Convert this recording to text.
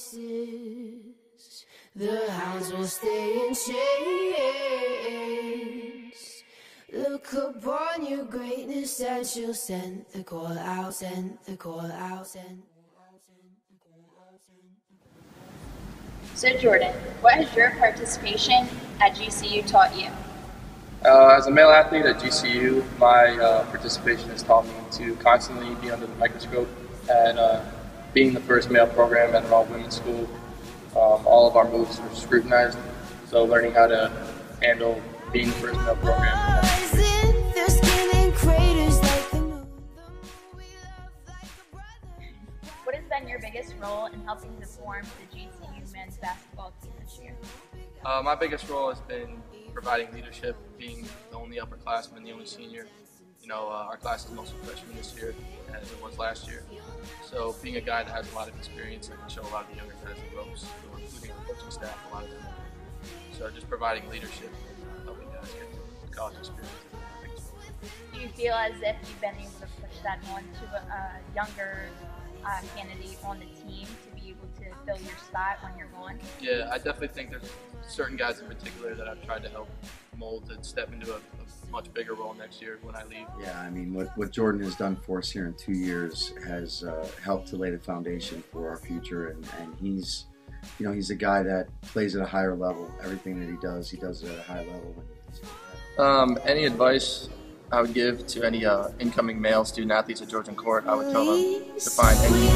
voices. The hounds will stay in chains. Look upon your greatness and she'll send the call out, send the call out, send. So, Jordan, what has your participation at GCU taught you? Uh, as a male athlete at GCU, my uh, participation has taught me to constantly be under the microscope and uh, being the first male program at an all women's school. Um, all of our moves were scrutinized, so learning how to handle being the first male program. Eyes in their skin and craters like the moon. The moon we love like a brother. What has been your biggest role in helping to form the GCU men's basketball team this year? Uh, my biggest role has been providing leadership, being the only upperclassman, the only senior. You know, uh, our class is mostly freshmen this year, as it was last year. So being a guy that has a lot of experience, I can show a lot of the younger guys the ropes, including the coaching staff, a lot of them. So just providing leadership and helping guys get the college experience. I think is Do you feel as if you've been able to push that on to a, a younger uh, candidate on the team to be able to fill your spot when you're gone? Yeah, I definitely think there's certain guys in particular that I've tried to help mold to step into a, a much bigger role next year when I leave. Yeah, I mean, what, what Jordan has done for us here in two years has uh, helped to lay the foundation for our future, and, and he's, you know, he's a guy that plays at a higher level. Everything that he does, he does it at a high level. Um, any advice I would give to any uh, incoming male student athletes at Georgian Court, I would tell them to find any